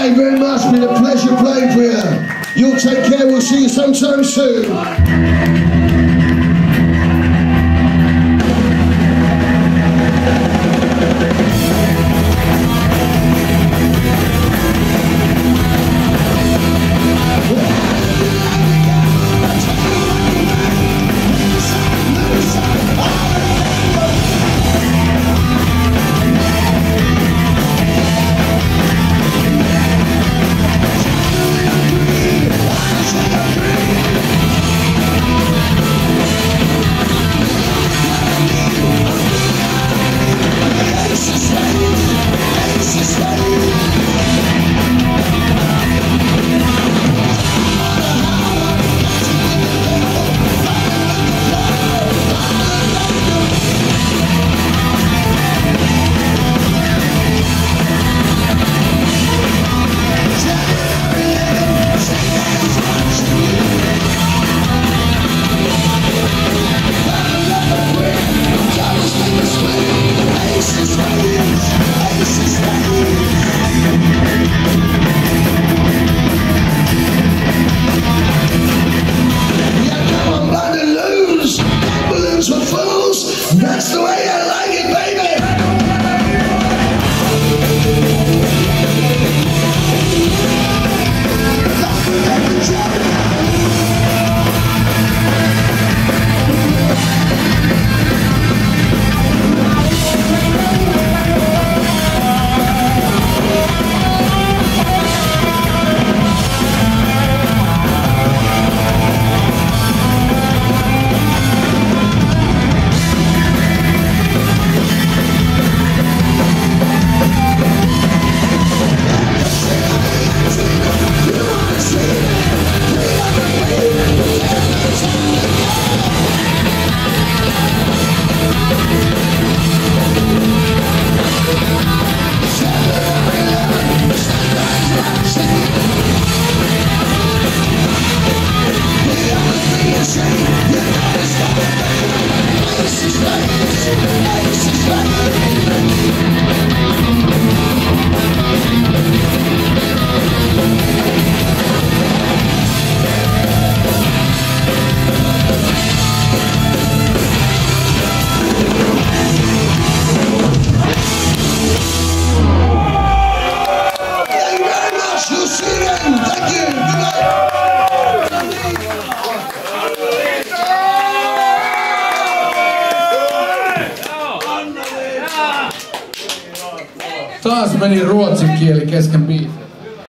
Thank you very much. It's been a pleasure playing for you. You'll take care. We'll see you sometime soon. That's the way I like Taas meni ruotsin kieli kesken biisin.